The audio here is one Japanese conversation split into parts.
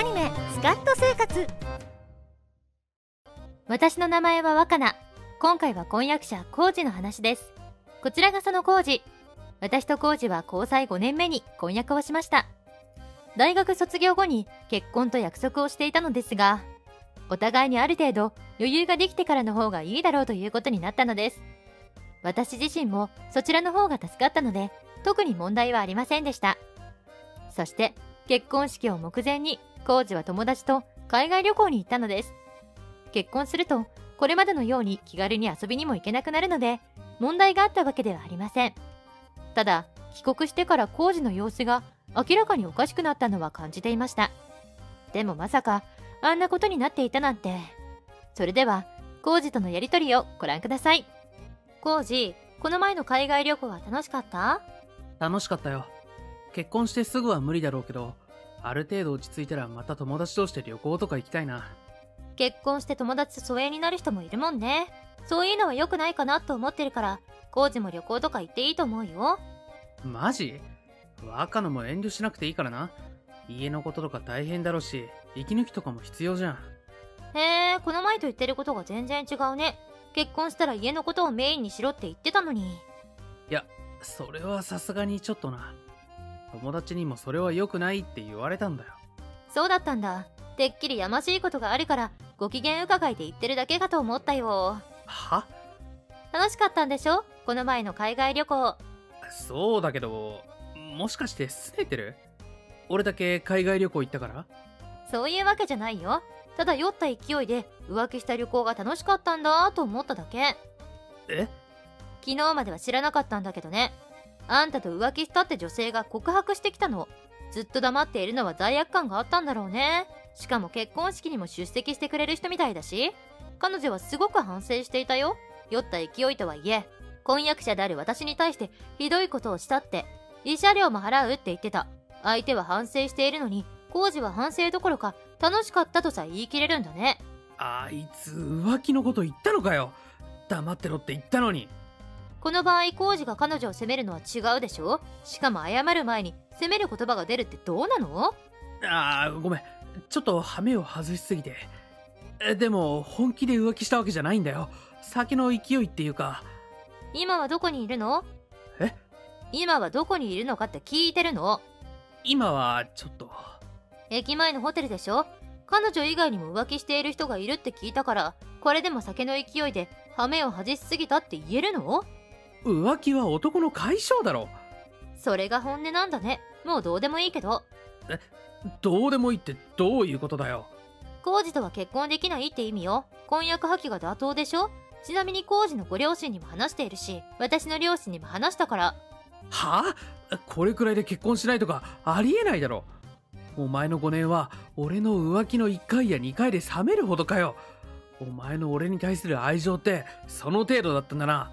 アニメスカッと生活。私の名前は若菜。今回は婚約者コウジの話です。こちらがそのコウジ。私とコウジは交際5年目に婚約をしました。大学卒業後に結婚と約束をしていたのですがお互いにある程度余裕ができてからの方がいいだろうということになったのです。私自身もそちらの方が助かったので特に問題はありませんでした。そして結婚式を目前にコウジは友達と海外旅行に行ったのです。結婚するとこれまでのように気軽に遊びにも行けなくなるので問題があったわけではありません。ただ帰国してから工事の様子が明らかにおかしくなったのは感じていました。でもまさかあんなことになっていたなんて。それでは工事とのやりとりをご覧ください。工事この前の海外旅行は楽しかった？楽しかったよ。結婚してすぐは無理だろうけどある程度落ち着いたらまた友達として旅行とか行きたいな。結婚して友達と疎遠になる人もいるもんね。そういうのは良くないかなと思ってるから工事も旅行とか行っていいと思うよ。マジ？若野も遠慮しなくていいからな。家のこととか大変だろうし息抜きとかも必要じゃん。へえこの前と言ってることが全然違うね。結婚したら家のことをメインにしろって言ってたのに。いやそれはさすがにちょっとな友達にもそれは良くないって言われたんだよ。そうだったんだ。てっきりやましいことがあるからご機嫌伺いで言ってるだけかと思ったよ。は？楽しかったんでしょ？この前の海外旅行。そうだけどもしかして拗ねてる？俺だけ海外旅行行ったから？そういうわけじゃないよ。ただ酔った勢いで浮気した旅行が楽しかったんだと思っただけ。え？昨日までは知らなかったんだけどねあんたと浮気したって女性が告白してきたの。ずっと黙っているのは罪悪感があったんだろうね。しかも結婚式にも出席してくれる人みたいだし。彼女はすごく反省していたよ。酔った勢いとはいえ婚約者である私に対してひどいことをしたって慰謝料も払うって言ってた。相手は反省しているのに工事は反省どころか楽しかったとさ言い切れるんだね。あいつ浮気のこと言ったのかよ。黙ってろって言ったのに。この場合工事が彼女を責めるのは違うでしょ？しかも謝る前に責める言葉が出るってどうなの？ああごめん。ちょっと羽目を外しすぎて。でも本気で浮気したわけじゃないんだよ。酒の勢いっていうか。今はどこにいるの？え？今はどこにいるのかって聞いてるの？今はちょっと。駅前のホテルでしょ？彼女以外にも浮気している人がいるって聞いたからこれでも酒の勢いで羽目を外しすぎたって言えるの？浮気は男の解消だろ。それが本音なんだね。もうどうでもいいけど。えどうでもいいってどういうことだよ。コウジとは結婚できないって意味よ。婚約破棄が妥当でしょ。ちなみにコウジのご両親にも話しているし私の両親にも話したから。はあ？これくらいで結婚しないとかありえないだろ。お前の5年は俺の浮気の1回や2回で冷めるほどかよ。お前の俺に対する愛情ってその程度だったんだな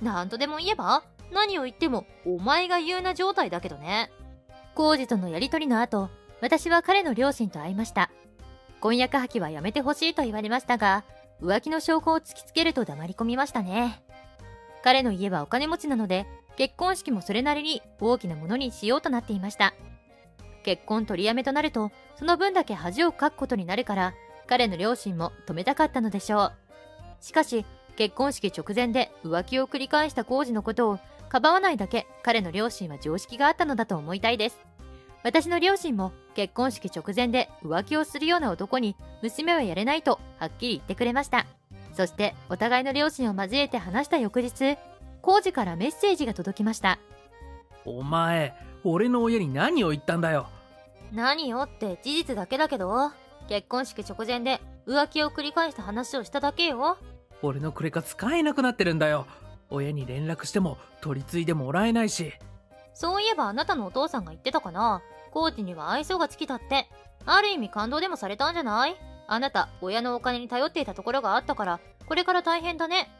なんとでも言えば何を言ってもお前が言うな状態だけどね。コウジとのやりとりの後私は彼の両親と会いました。婚約破棄はやめてほしいと言われましたが浮気の証拠を突きつけると黙り込みましたね。彼の家はお金持ちなので結婚式もそれなりに大きなものにしようとなっていました。結婚取りやめとなるとその分だけ恥をかくことになるから彼の両親も止めたかったのでしょう。しかし結婚式直前で浮気を繰り返した工事のことをかばわないだけ彼の両親は常識があったのだと思いたいです。私の両親も結婚式直前で浮気をするような男に娘はやれないとはっきり言ってくれました。そしてお互いの両親を交えて話した翌日工事からメッセージが届きました。お前俺の親に何を言ったんだよ。何よって事実だけだけど結婚式直前で浮気を繰り返した話をしただけよ俺のクレカ使えなくなってるんだよ。親に連絡しても取り継いでもらえないし。そういえばあなたのお父さんが言ってたかな。コーチには愛想が尽きたって。ある意味感動でもされたんじゃない？あなた親のお金に頼っていたところがあったからこれから大変だね。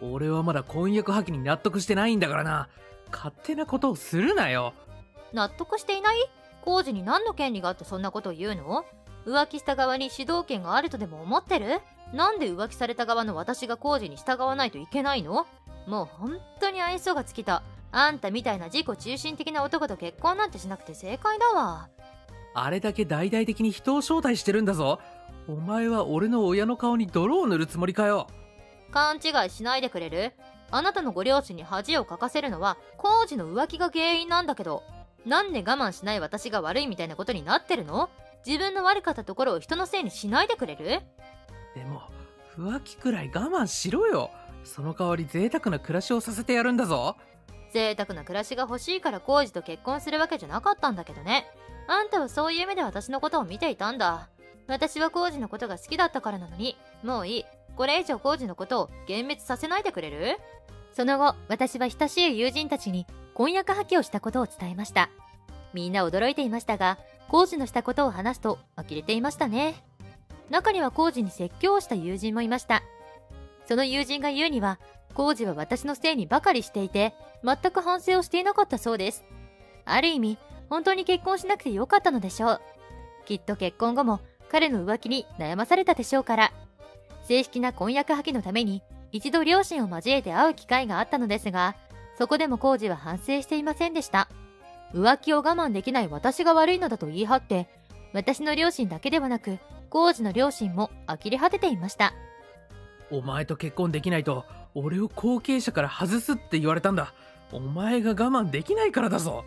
俺はまだ婚約破棄に納得してないんだからな。勝手なことをするなよ。納得していない？コージに何の権利があってそんなことを言うの？浮気した側に主導権があるとでも思ってる？なんで浮気された側の私が工事に従わないといけないの？もう本当に愛想が尽きた。あんたみたいな自己中心的な男と結婚なんてしなくて正解だわ。あれだけ大々的に人を招待してるんだぞ。お前は俺の親の顔に泥を塗るつもりかよ。勘違いしないでくれる？あなたのご両親に恥をかかせるのは工事の浮気が原因なんだけど。なんで我慢しない私が悪いみたいなことになってるの？自分の悪かったところを人のせいにしないでくれる？でも浮気くらい我慢しろよ。その代わり贅沢な暮らしをさせてやるんだぞ。贅沢な暮らしが欲しいから工事と結婚するわけじゃなかったんだけどね。あんたはそういう目で私のことを見ていたんだ。私は工事のことが好きだったからなのにもういい。これ以上工事のことを幻滅させないでくれる？その後私は親しい友人たちに婚約破棄をしたことを伝えました。みんな驚いていましたが工事のしたことを話すと呆れていましたね。中には工事に説教をした友人もいました。その友人が言うには工事は私のせいにばかりしていて全く反省をしていなかったそうです。ある意味本当に結婚しなくてよかったのでしょう。きっと結婚後も彼の浮気に悩まされたでしょうから。正式な婚約破棄のために一度両親を交えて会う機会があったのですがそこでも工事は反省していませんでした。浮気を我慢できない私が悪いのだと言い張って私の両親だけではなく工事の両親も呆れ果てていました。お前と結婚できないと俺を後継者から外すって言われたんだ。お前が我慢できないからだぞ。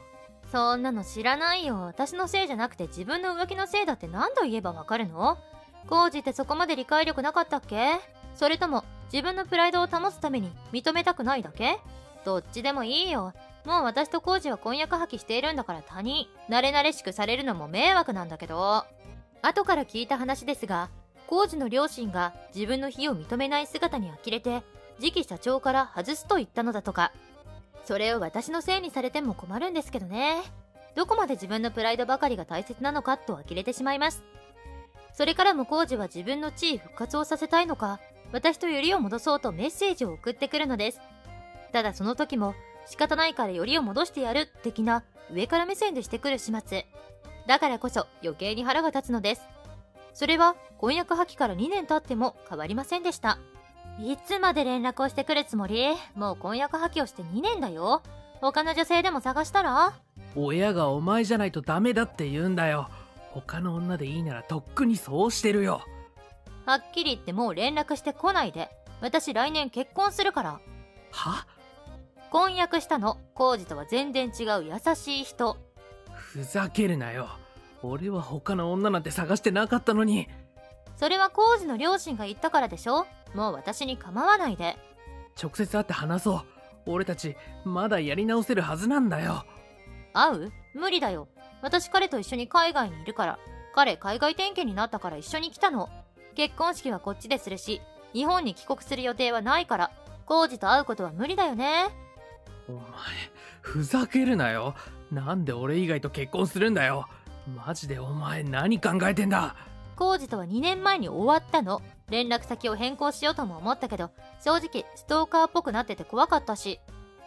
そんなの知らないよ。私のせいじゃなくて自分の浮気のせいだって何度言えばわかるの？工事ってそこまで理解力なかったっけ？それとも自分のプライドを保つために認めたくないだけ？どっちでもいいよもう私と工事は婚約破棄しているんだから他人慣れ慣れしくされるのも迷惑なんだけど。後から聞いた話ですが工事の両親が自分の非を認めない姿に呆れて次期社長から外すと言ったのだとか。それを私のせいにされても困るんですけどね。どこまで自分のプライドばかりが大切なのかと呆れてしまいます。それからも工事は自分の地位復活をさせたいのか私とよりを戻そうとメッセージを送ってくるのです。ただその時も仕方ないからよりを戻してやる的な上から目線でしてくる始末。だからこそ余計に腹が立つのです。それは婚約破棄から2年経っても変わりませんでした。いつまで連絡をしてくるつもり？もう婚約破棄をして2年だよ。他の女性でも探したら？親がお前じゃないとダメだって言うんだよ。他の女でいいならとっくにそうしてるよ。はっきり言ってもう連絡してこないで。私来年結婚するから。は？婚約したの。浩二とは全然違う優しい人。ふざけるなよ。俺は他の女なんて探してなかったのに。それは浩二の両親が言ったからでしょ？もう私に構わないで。直接会って話そう。俺たちまだやり直せるはずなんだよ。会う？無理だよ。私彼と一緒に海外にいるから。彼海外転勤になったから一緒に来たの。結婚式はこっちでするし日本に帰国する予定はないから。浩二と会うことは無理だよねお前ふざけるなよ。なんで俺以外と結婚するんだよ。マジでお前何考えてんだ。浩二とは2年前に終わったの。連絡先を変更しようとも思ったけど正直ストーカーっぽくなってて怖かったし。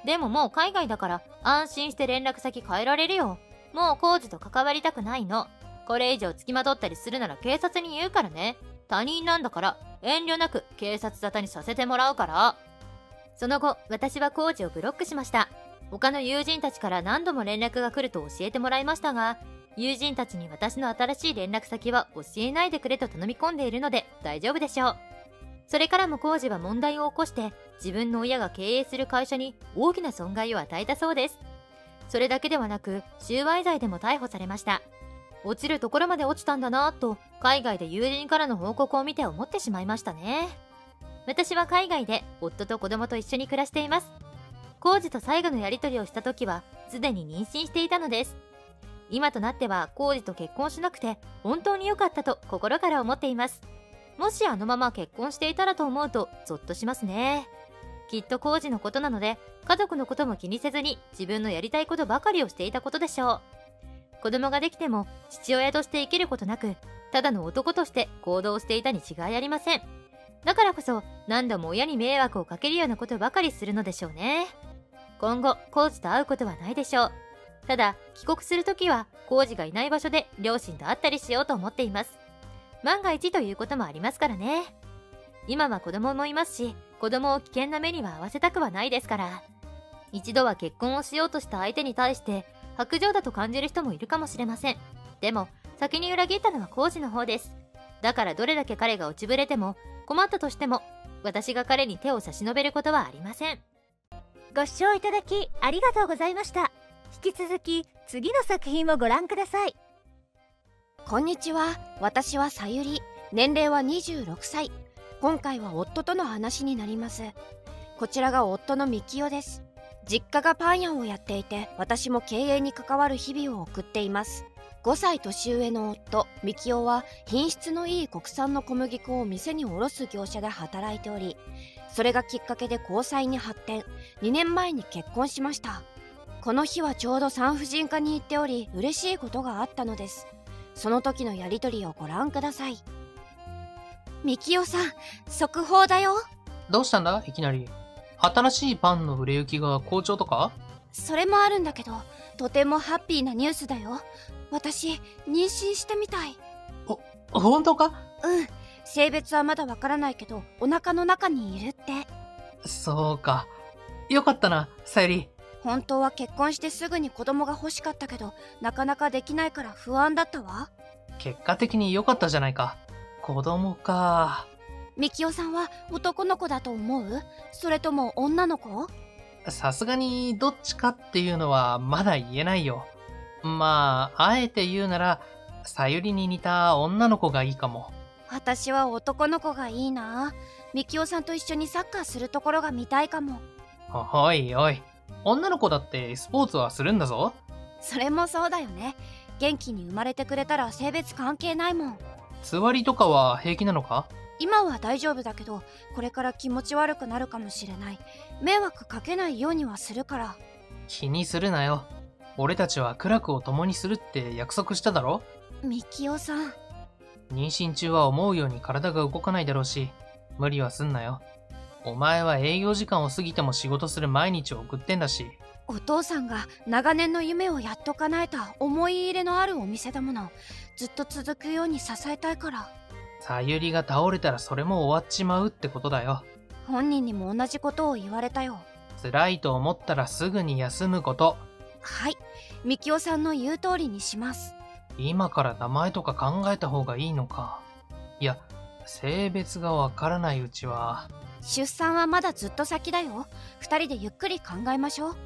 でももう海外だから安心して連絡先変えられるよ。もう浩二と関わりたくないの。これ以上付きまとったりするなら警察に言うからね。他人なんだから遠慮なく警察沙汰にさせてもらうから。その後私は浩二をブロックしました。他の友人たちから何度も連絡が来ると教えてもらいましたが友人たちに私の新しい連絡先は教えないでくれと頼み込んでいるので大丈夫でしょう。それからも浩二は問題を起こして自分の親が経営する会社に大きな損害を与えたそうです。それだけではなく収賄罪でも逮捕されました。落ちるところまで落ちたんだなぁと海外で友人からの報告を見て思ってしまいましたね。私は海外で夫と子供と一緒に暮らしています。浩二と最後のやり取りをした時はすでに妊娠していたのです。今となっては浩二と結婚しなくて本当に良かったと心から思っています。もしあのまま結婚していたらと思うとゾッとしますね。きっと浩二のことなので家族のことも気にせずに自分のやりたいことばかりをしていたことでしょう。子供ができても父親として生きることなくただの男として行動していたに違いありません。だからこそ何度も親に迷惑をかけるようなことばかりするのでしょうね。今後浩二と会うことはないでしょう。ただ帰国するときは浩二がいない場所で両親と会ったりしようと思っています。万が一ということもありますからね。今は子供もいますし子供を危険な目には合わせたくはないですから。一度は結婚をしようとした相手に対して白状だと感じる人もいるかもしれません。でも先に裏切ったのはコウジの方です。だからどれだけ彼が落ちぶれても、困ったとしても、私が彼に手を差し伸べることはありません。ご視聴いただきありがとうございました。引き続き次の作品をご覧ください。こんにちは。私はさゆり。年齢は26歳。今回は夫との話になります。こちらが夫のみきおです。実家がパン屋をやっていて私も経営に関わる日々を送っています5歳年上の夫みきおは品質のいい国産の小麦粉を店に卸す業者で働いておりそれがきっかけで交際に発展。2年前に結婚しました。この日はちょうど産婦人科に行っており嬉しいことがあったのです。その時のやりとりをご覧ください。みきおさん速報だよ。どうしたんだ？いきなり。新しいパンの売れ行きが好調とか？それもあるんだけどとてもハッピーなニュースだよ私妊娠してみたい本当か？うん性別はまだわからないけどお腹の中にいるってそうか。よかったな、さゆり。本当は結婚してすぐに子供が欲しかったけどなかなかできないから不安だったわ結果的に良かったじゃないか。子供か。みきおさんは男の子だと思う？それとも女の子？さすがにどっちかっていうのはまだ言えないよ。まあ、あえて言うなら、さゆりに似た女の子がいいかも。私は男の子がいいなみきおさんと一緒にサッカーするところが見たいかもおいおい。女の子だってスポーツはするんだぞ。それもそうだよね元気に生まれてくれたら性別関係ないもんつわりとかは平気なのか？今は大丈夫だけどこれから気持ち悪くなるかもしれない迷惑かけないようにはするから気にするなよ。俺たちは苦楽を共にするって約束しただろ？みきおさん。妊娠中は思うように体が動かないだろうし、無理はすんなよ。お前は営業時間を過ぎても仕事する毎日を送ってんだし、お父さんが長年の夢をやっと叶えた思い入れのあるお店だもの。ずっと続くように支えたいから。さゆりが倒れたらそれも終わっちまうってことだよ。本人にも同じことを言われたよ。辛いと思ったらすぐに休むこと。はいみきおさんの言う通りにします。今から名前とか考えた方がいいのか。いや、性別がわからないうちは、出産はまだずっと先だよ。二人でゆっくり考えましょう。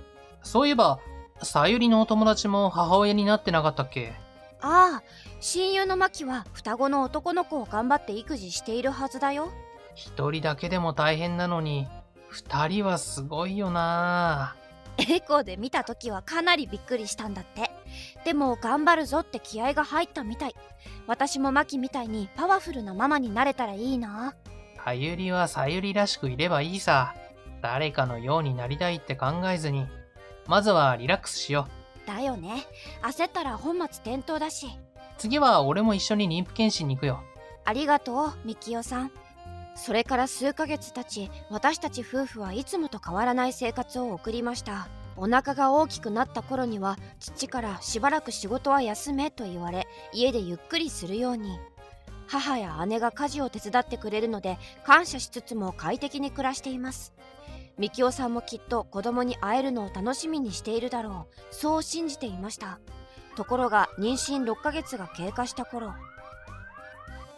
そういえば、さゆりのお友達も母親になってなかったっけ？ああ親友のマキは双子の男の子を頑張って育児しているはずだよ。一人だけでも大変なのに、二人はすごいよなエコーで見た時はかなりびっくりしたんだって。でも頑張るぞって気合が入ったみたい。私もマキみたいにパワフルなママになれたらいいな。さゆりはさゆりらしくいればいいさ。誰かのようになりたいって考えずに、まずはリラックスしよう。だよね。焦ったら本末転倒だし。次は俺も一緒に妊婦検診に行くよ。ありがとうみきおさんそれから数ヶ月経ち私たち夫婦はいつもと変わらない生活を送りました。お腹が大きくなった頃には父からしばらく仕事は休めと言われ家でゆっくりするように。母や姉が家事を手伝ってくれるので感謝しつつも快適に暮らしています。みきおさんもきっと子供に会えるのを楽しみにしているだろう。そう信じていました。ところが妊娠6ヶ月が経過した頃。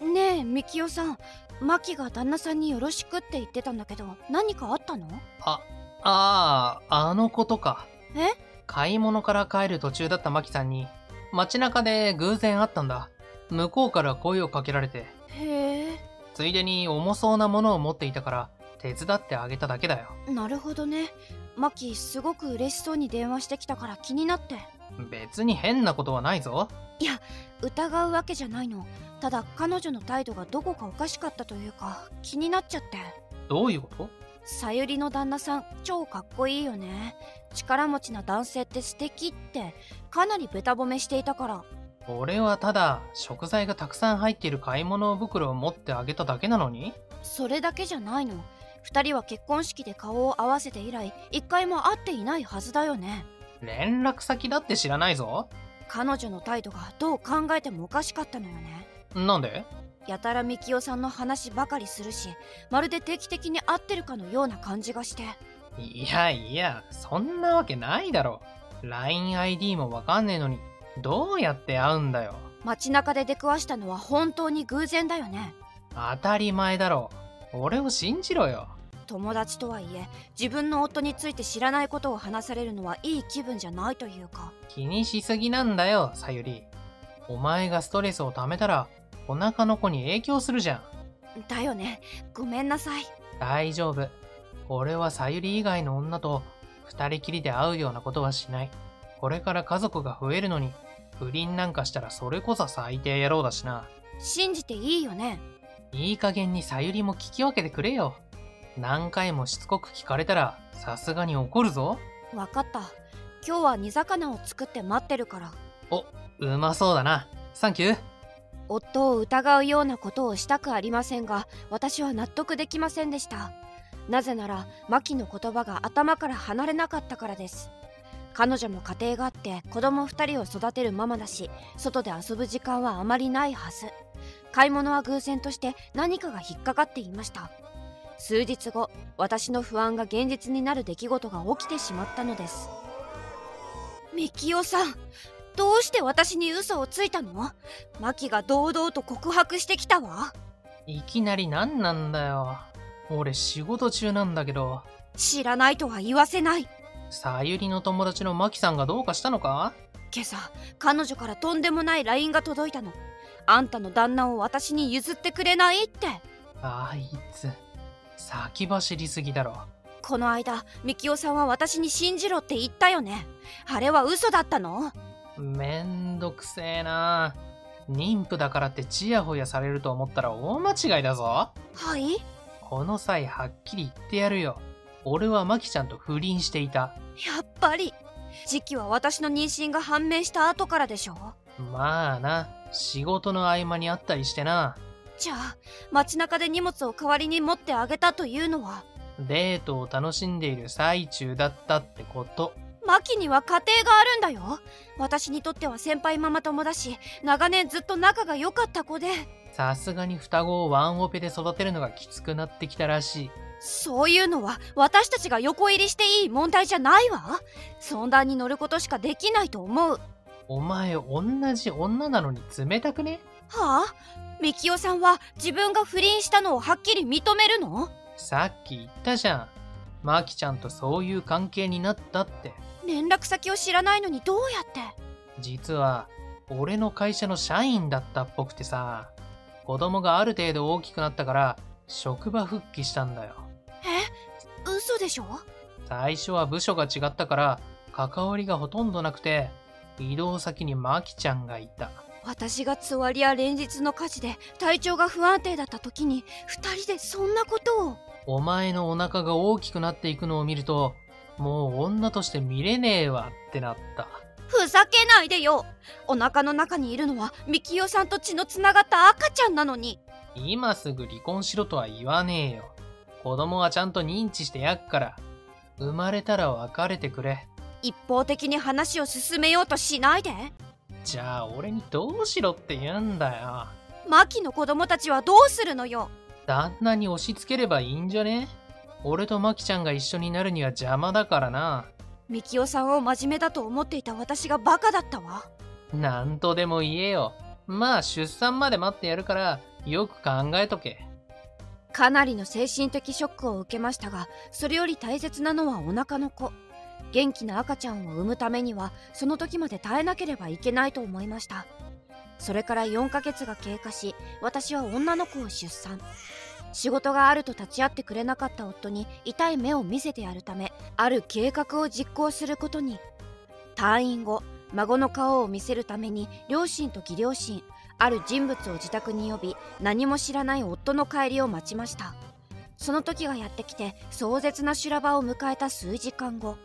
ねえみきおさん。マキが旦那さんによろしくって言ってたんだけど何かあったの？あ、ああ、あのことか。え？買い物から帰る途中だったマキさんに、街中で偶然会ったんだ。向こうから声をかけられて、へついでに重そうなものを持っていたから、手伝ってあげただけだよ。えなるほどねマキすごく嬉しそうに電話してきたから気になって別に変なことはないぞ。疑うわけじゃないの。ただ彼女の態度がどこかおかしかったというか気になっちゃって。どういうこと？さゆりの旦那さん超かっこいいよね。力持ちな男性って素敵ってかなりベタ褒めしていたから。俺はただ、食材がたくさん入っている買い物袋を持ってあげただけなのに？それだけじゃないの。二人は結婚式で顔を合わせて以来一回も会っていないはずだよね。連絡先だって知らないぞ。彼女の態度がどう考えてもおかしかったのよねなんで？やたらみきおさんの話ばかりするしまるで定期的に会ってるかのような感じがしていやいや、そんなわけないだろ。LINEID もわかんねえのに、どうやって会うんだよ。街中で出くわしたのは本当に偶然だよね当たり前だろ。俺を信じろよ。友達とはいえ自分の夫について知らないことを話されるのはいい気分じゃないというか気にしすぎなんだよ、さゆり。お前がストレスを溜めたら、お腹の子に影響するじゃん。だよねごめんなさい大丈夫。俺はさゆり以外の女と二人きりで会うようなことはしない。これから家族が増えるのに、不倫なんかしたらそれこそ最低野郎だしな。信じていいよねいい加減にさゆりも聞き分けてくれよ。何回もしつこく聞かれたら、さすがに怒るぞ。わかった今日は煮魚を作って待ってるからお、うまそうだな。サンキュー。夫を疑うようなことをしたくありませんが私は納得できませんでしたなぜならマキの言葉が頭から離れなかったからです彼女も家庭があって子供2人を育てるママだし外で遊ぶ時間はあまりないはず買い物は偶然として何かが引っかかっていました数日後私の不安が現実になる出来事が起きてしまったのです。ミキオさんどうして私に嘘をついたの？マキが堂々と告白してきたわ。いきなり何なんだよ。俺仕事中なんだけど、知らないとは言わせない。さゆりの友達のマキさんがどうかしたのか？今朝彼女からとんでもない LINE が届いたの。あんたの旦那を私に譲ってくれないって。あいつ、先走りすぎだろ。この間ミキオさんは私に信じろって言ったよねあれは嘘だったの？めんどくせえな。妊婦だからってチヤホヤされると思ったら大間違いだぞ。はい？この際はっきり言ってやるよ。俺はマキちゃんと不倫していた。やっぱり時期は私の妊娠が判明した後からでしょ？まあな、仕事の合間にあったりしてな。じゃ。あ街中で荷物を代わりに持ってあげたというのは。デートを楽しんでいる最中だったってこと。マキには家庭があるんだよ。私にとっては先輩ママ友だし長年ずっと仲が良かった子で。さすがに双子をワンオペで育てるのがきつくなってきたらしい。そういうのは私たちが横入りしていい問題じゃないわ。相談に乗ることしかできないと思う。はお前同じ女なのに冷たくね？あ？ミキオさんは自分が不倫したのをはっきり認めるの？さっき言ったじゃん。マキちゃんとそういう関係になったって。連絡先を知らないのにどうやって？実は、俺の会社の社員だったっぽくてさ、子供がある程度大きくなったから、職場復帰したんだよ。え？嘘でしょ？最初は部署が違ったから、関わりがほとんどなくて、移動先にマキちゃんがいた。私がつわりや連日の火事で体調が不安定だった時に二人でそんなことをお前のお腹が大きくなっていくのを見ると、もう女として見れねえわってなった。ふざけないでよお腹の中にいるのはミキオさんと血のつながった赤ちゃんなのに今すぐ離婚しろとは言わねえよ。子供はちゃんと認知してやっから。生まれたら別れてくれ。一方的に話を進めようとしないでじゃあ俺にどうしろって言うんだよ。マキの子供たちはどうするのよ？旦那に押し付ければいいんじゃね？俺とマキちゃんが一緒になるには邪魔だからな。ミキオさんを真面目だと思っていた私がバカだったわなんとでも言えよ。まあ出産まで待ってやるから、よく考えとけ。かなりの精神的ショックを受けましたがそれより大切なのはお腹の子元気な赤ちゃんを産むためにはその時まで耐えなければいけないと思いました。それから4ヶ月が経過し私は女の子を出産。仕事があると立ち会ってくれなかった夫に痛い目を見せてやるためある計画を実行することに。退院後孫の顔を見せるために両親と義両親ある人物を自宅に呼び何も知らない夫の帰りを待ちました。その時がやってきて壮絶な修羅場を迎えた数時間後。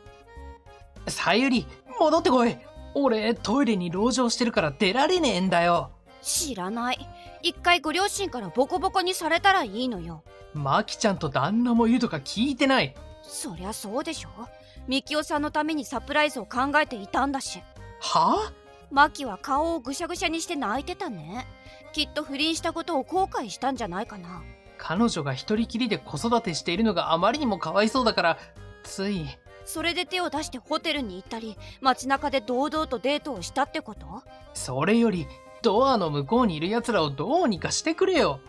さゆり、戻ってこい。俺、トイレに籠城してるから出られねえんだよ。知らない。一回ご両親からボコボコにされたらいいのよ。マキちゃんと旦那も言うとか聞いてない。そりゃそうでしょ。ミキオさんのためにサプライズを考えていたんだし。はマキは顔をぐしゃぐしゃにして泣いてたね。きっと不倫したことを後悔したんじゃないかな。彼女が一人きりで子育てしているのがあまりにもかわいそうだから、つい、それで手を出してホテルに行ったり街中で堂々とデートをしたってこと？それより、ドアの向こうにいる奴らをどうにかしてくれよ。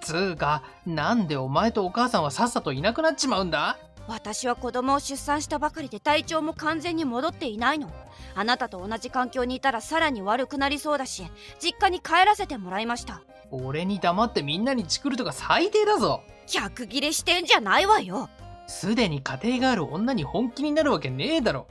つうか、なんでお前とお母さんはさっさといなくなっちまうんだ？私は子供を出産したばかりで体調も完全に戻っていないの。あなたと同じ環境にいたらさらに悪くなりそうだし実家に帰らせてもらいました。俺に黙ってみんなにチクるとか最低だぞ。逆ギレしてんじゃないわよすでに家庭がある女に本気になるわけねえだろ。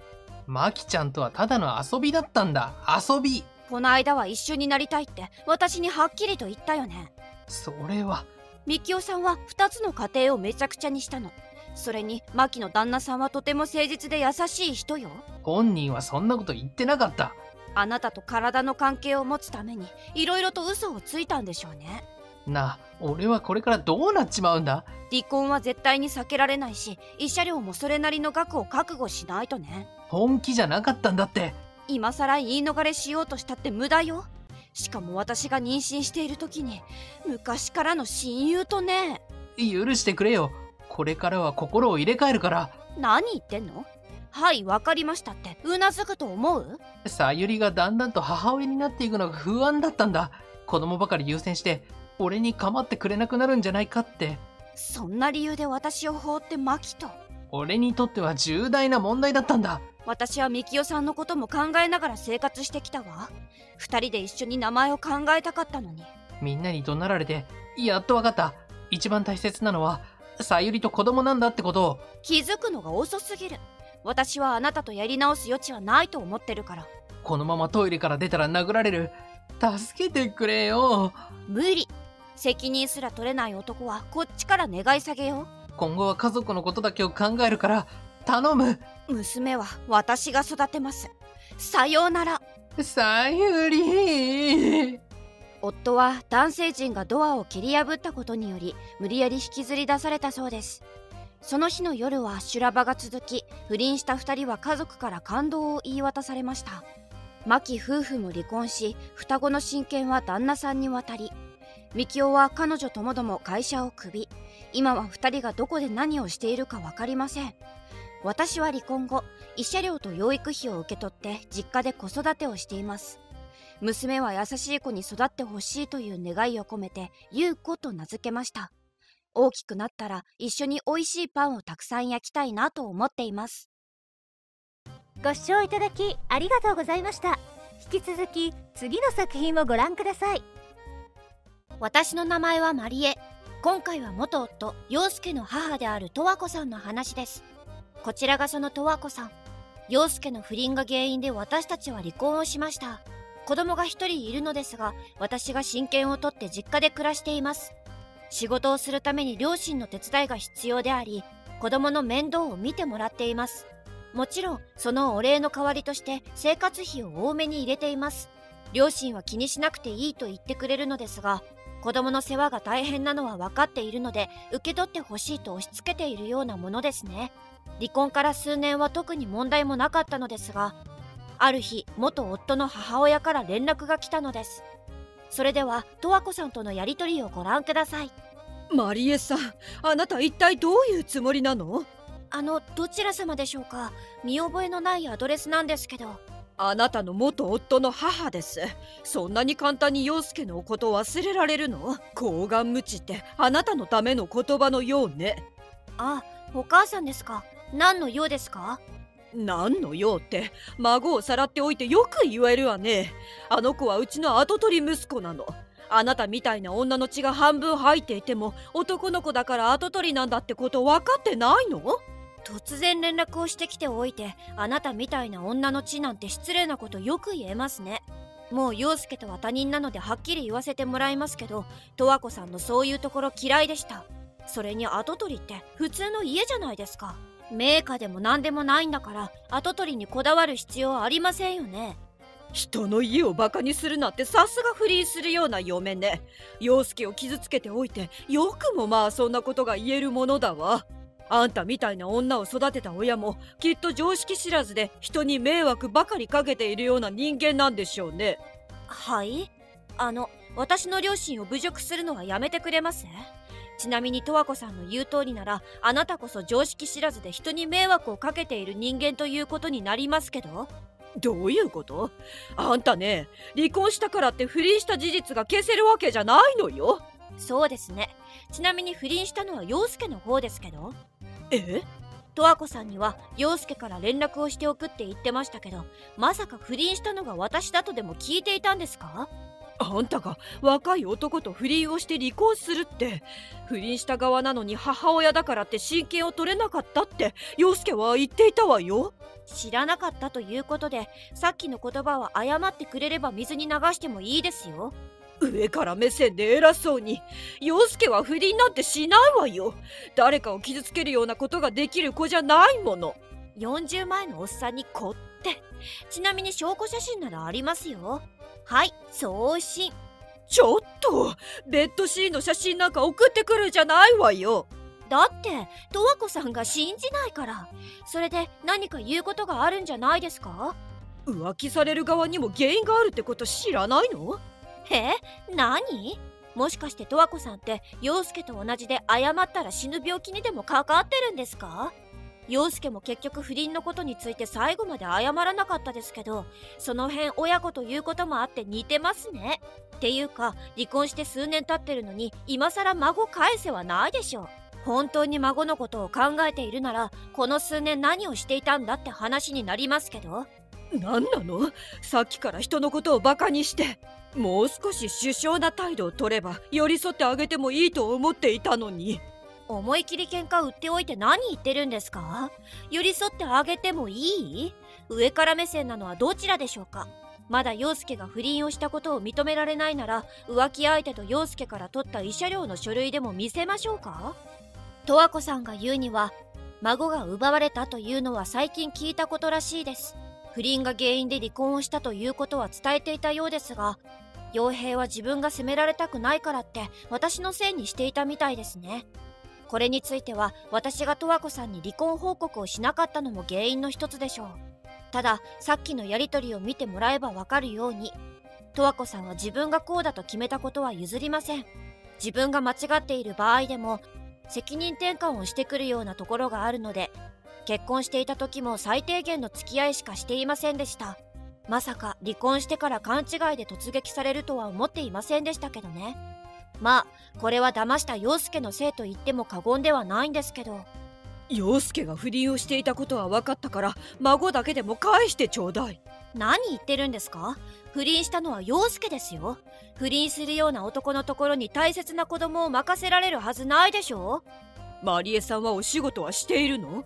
マキちゃんとはただの遊びだったんだ。遊び。この間は一緒になりたいって私にはっきりと言ったよね。それは。みきおさんは2つの家庭をめちゃくちゃにしたの。それにマキの旦那さんはとても誠実で優しい人よ。本人はそんなこと言ってなかったあなたと体の関係を持つためにいろいろと嘘をついたんでしょうねなあ俺はこれからどうなっちまうんだ？離婚は絶対に避けられないし慰謝料もそれなりの額を覚悟しないとね。本気じゃなかったんだって。今さら言い逃れしようとしたって無駄よ。しかも私が妊娠している時に昔からの親友とね。許してくれよ。これからは心を入れ替えるから。何言ってんの？はい分かりましたって。うなずくと思う？さゆりがだんだんと母親になっていくのが不安だったんだ。子供ばかり優先して俺に構ってくれなくなるんじゃないかって。そんな理由で私を放ってマキと。俺にとっては重大な問題だったんだ。私はみきおさんのことも考えながら生活してきたわ。二人で一緒に名前を考えたかったのに。みんなに怒鳴られてやっとわかった。一番大切なのはさゆりと子供なんだってこと。を気づくのが遅すぎる。私はあなたとやり直す余地はないと思ってるから。このままトイレから出たら殴られる。助けてくれよ。無理責任すら取れない男はこっちから願い下げよ今後は家族のことだけを考えるから頼む。う娘は私が育てます。さようなら。さゆり。夫は男性陣がドアを切り破ったことにより無理やり引きずり出されたそうです。その日の夜は修羅場が続き不倫した2人は家族から感動を言い渡されました。牧夫婦も離婚し双子の親権は旦那さんに渡りみきおは彼女ともども会社をクビ。今は2人がどこで何をしているか分かりません。私は離婚後慰謝料と養育費を受け取って実家で子育てをしています。娘は優しい子に育ってほしいという願いを込めて優子と名付けました。大きくなったら一緒に美味しいパンをたくさん焼きたいなと思っています。ご視聴いただきありがとうございました。引き続き次の作品をご覧ください。私の名前はマリエ。今回は元夫陽介の母である十和子さんの話です。こちらがその十和子さん。陽介の不倫が原因で私たちは離婚をしました。子供が一人いるのですが私が親権を取って実家で暮らしています。仕事をするために両親の手伝いが必要であり子供の面倒を見てもらっています。もちろんそのお礼の代わりとして生活費を多めに入れています。両親は気にしなくていいと言ってくれるのですが子供の世話が大変なのは分かっているので受け取ってほしいと押し付けているようなものですね。離婚から数年は特に問題もなかったのですがある日元夫の母親から連絡が来たのです。それでは十和子さんとのやりとりをご覧ください。マリエさんあなた一体どういうつもりなの？あのどちら様でしょうか。見覚えのないアドレスなんですけどあなたの元夫の母です。そんなに簡単に陽介のこと忘れられるの？高顔無知ってあなたのための言葉のようね。あお母さんですか？何の用ですか？何の用って？孫をさらっておいてよく言えるわね。あの子はうちの跡取り息子なの。あなたみたいな女の血が半分入っていても男の子だから跡取りなんだってこと分かってないの？突然連絡をしてきておいてあなたみたいな女の血なんて失礼なことよく言えますね。もう陽介とは他人なのではっきり言わせてもらいますけど十和子さんのそういうところ嫌いでした。それに跡取りって普通の家じゃないですか。名家でも何でもないんだから跡取りにこだわる必要はありませんよね。人の家をバカにするなんてさすが不倫するような嫁ね。陽介を傷つけておいてよくもまあそんなことが言えるものだわ。あんたみたいな女を育てた親もきっと常識知らずで人に迷惑ばかりかけているような人間なんでしょうね。はい？あの私の両親を侮辱するのはやめてくれます？ちなみに十和子さんの言う通りならあなたこそ常識知らずで人に迷惑をかけている人間ということになりますけど？どういうこと？あんたね離婚したからって不倫した事実が消せるわけじゃないのよ。そうですね。ちなみに不倫したのは陽介の方ですけど？え？十和子さんには陽介から連絡をしておくって言ってましたけどまさか不倫したのが私だとでも聞いていたんですか？あんたが若い男と不倫をして離婚するって不倫した側なのに母親だからって親権を取れなかったって陽介は言っていたわよ。知らなかったということでさっきの言葉は謝ってくれれば水に流してもいいですよ上から目線で偉そうに。陽介は不倫なんてしないわよ。誰かを傷つけるようなことができる子じゃないもの。40前のおっさんに子って。ちなみに証拠写真ならありますよ。はい送信。ちょっとベッドシーンの写真なんか送ってくるじゃないわよ。だって十和子さんが信じないから。それで何か言うことがあるんじゃないですか？浮気される側にも原因があるってこと知らないの？え？何？もしかして十和子さんって陽介と同じで謝ったら死ぬ病気にでもかかってるんですか？陽介も結局不倫のことについて最後まで謝らなかったですけどその辺親子ということもあって似てますね。っていうか離婚して数年経ってるのに今更孫返せはないでしょ本当に孫のことを考えているならこの数年何をしていたんだって話になりますけど。何なの？さっきから人のことをバカにしてもう少し首相な態度を取れば寄り添ってあげてもいいと思っていたのに。思い切り喧嘩売っておいて何言ってるんですか？寄り添ってあげてもいい？上から目線なのはどちらでしょうか？まだ陽介が不倫をしたことを認められないなら浮気相手と陽介から取った慰謝料の書類でも見せましょうか？十和子さんが言うには孫が奪われたというのは最近聞いたことらしいです。不倫が原因で離婚をしたということは伝えていたようですが傭兵は自分が責められたくないからって私のせいにしていたみたいですね。これについては私が十和子さんに離婚報告をしなかったのも原因の一つでしょう。たださっきのやり取りを見てもらえばわかるように十和子さんは自分がこうだと決めたことは譲りません。自分が間違っている場合でも責任転換をしてくるようなところがあるので結婚していた時も最低限の付き合いしかしていませんでした。まさか離婚してから勘違いで突撃されるとは思っていませんでしたけどね。まあこれは騙した陽介のせいと言っても過言ではないんですけど。陽介が不倫をしていたことは分かったから孫だけでも返してちょうだい。何言ってるんですか？不倫したのは陽介ですよ。不倫するような男のところに大切な子供を任せられるはずないでしょマリエさんはお仕事はしているの？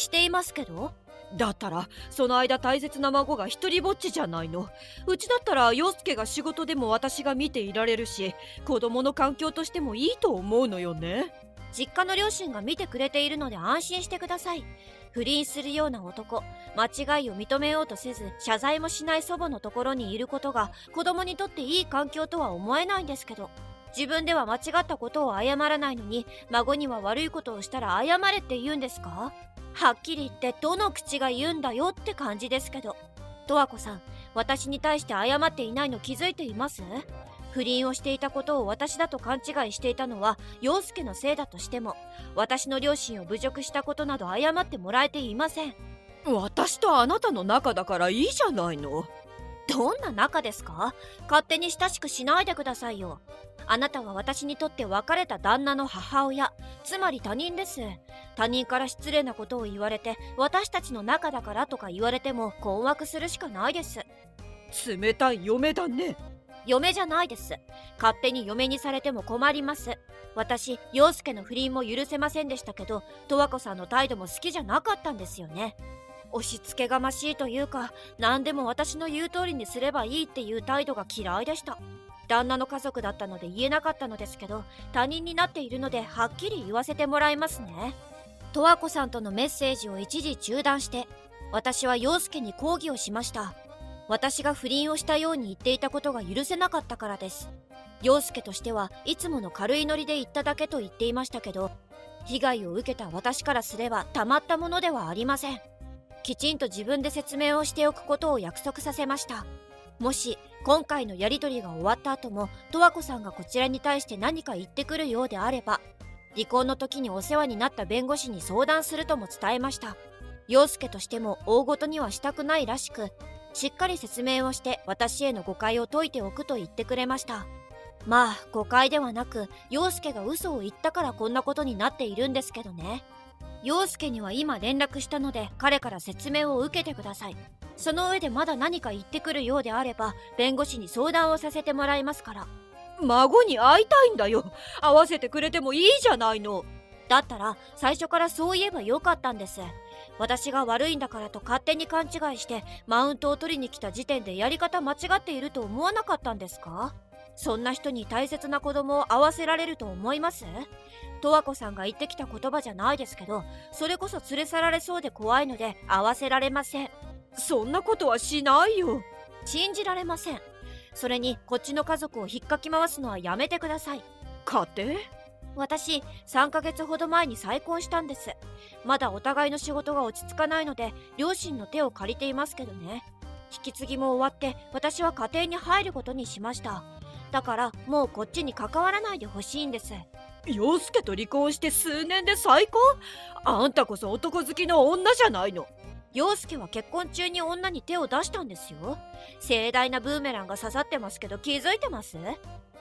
していますけど？だったらその間大切な孫が一人ぼっちじゃないの。うちだったら陽介が仕事でも私が見ていられるし子供の環境としてもいいと思うのよね。実家の両親が見てくれているので安心してください。不倫するような男間違いを認めようとせず謝罪もしない祖母のところにいることが子供にとっていい環境とは思えないんですけど。自分では間違ったことを謝らないのに孫には悪いことをしたら謝れって言うんですか？はっきり言ってどの口が言うんだよって感じですけど。十和子さん私に対して謝っていないの気づいています？不倫をしていたことを私だと勘違いしていたのは陽介のせいだとしても私の両親を侮辱したことなど謝ってもらえていません。私とあなたの仲だからいいじゃないの。どんな仲ですか？勝手に親しくしないでくださいよあなたは私にとって別れた旦那の母親。つまり他人です。他人から失礼なことを言われて私たちの仲だからとか言われても困惑するしかないです。冷たい嫁だね。嫁じゃないです。勝手に嫁にされても困ります。私陽介の不倫も許せませんでしたけど十和子さんの態度も好きじゃなかったんですよね。押し付けがましいというか何でも私の言う通りにすればいいっていう態度が嫌いでした旦那の家族だったので言えなかったのですけど他人になっているのではっきり言わせてもらいますね。十和子さんとのメッセージを一時中断して私は陽介に抗議をしました。私が不倫をしたように言っていたことが許せなかったからです。陽介としてはいつもの軽いノリで言っただけと言っていましたけど被害を受けた私からすればたまったものではありません。きちんと自分で説明をしておくことを約束させました。もし今回のやり取りが終わった後も十和子さんがこちらに対して何か言ってくるようであれば離婚の時にお世話になった弁護士に相談するとも伝えました。陽介としても大ごとにはしたくないらしくしっかり説明をして私への誤解を解いておくと言ってくれましたまあ誤解ではなく陽介が嘘を言ったからこんなことになっているんですけどね陽介には今連絡したので彼から説明を受けてください。その上でまだ何か言ってくるようであれば弁護士に相談をさせてもらいますから。孫に会いたいんだよ。会わせてくれてもいいじゃないの。だったら最初からそう言えばよかったんです。私が悪いんだからと勝手に勘違いしてマウントを取りに来た時点でやり方間違っていると思わなかったんですか？そんな人に大切な子供を会わせられると思います？十和子さんが言ってきた言葉じゃないですけどそれこそ連れ去られそうで怖いので会わせられません。そんなことはしないよ。信じられません。それにこっちの家族を引っかき回すのはやめてください。家庭？私3ヶ月ほど前に再婚したんです。まだお互いの仕事が落ち着かないので両親の手を借りていますけどね。引き継ぎも終わって私は家庭に入ることにしましただからもうこっちに関わらないでほしいんです。陽介と離婚して数年で再婚あんたこそ男好きの女じゃないの。陽介は結婚中に女に手を出したんですよ。盛大なブーメランが刺さってますけど気づいてます？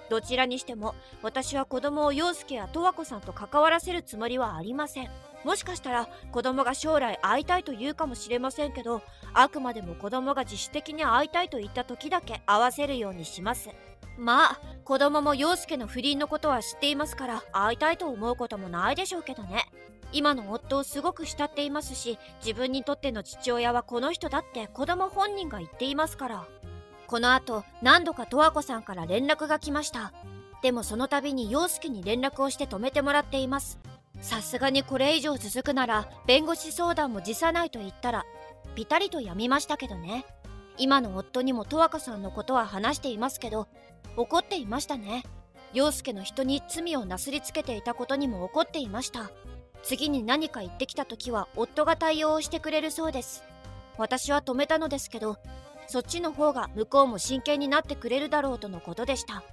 どちらにしても私は子供を陽介や十和子さんと関わらせるつもりはありません。もしかしたら子供が将来会いたいと言うかもしれませんけどあくまでも子供が自主的に会いたいと言った時だけ会わせるようにしますまあ子供も陽介の不倫のことは知っていますから会いたいと思うこともないでしょうけどね。今の夫をすごく慕っていますし自分にとっての父親はこの人だって子供本人が言っていますから。この後何度か十和子さんから連絡が来ました。でもその度に陽介に連絡をして止めてもらっています。さすがにこれ以上続くなら弁護士相談も辞さないと言ったらピタリとやみましたけどね。今の夫にも十和子さんのことは話していますけど怒っていましたね。陽介の人に罪をなすりつけていたことにも怒っていました。次に何か言ってきた時は夫が対応をしてくれるそうです。私は止めたのですけどそっちの方が向こうも真剣になってくれるだろうとのことでした。